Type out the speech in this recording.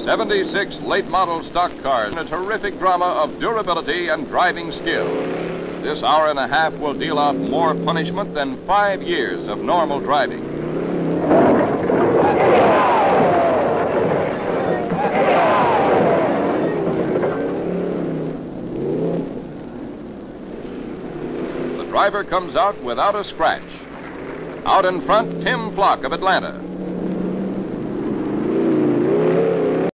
76 late model stock cars, a terrific drama of durability and driving skill. This hour and a half will deal out more punishment than five years of normal driving. The driver comes out without a scratch. Out in front, Tim Flock of Atlanta.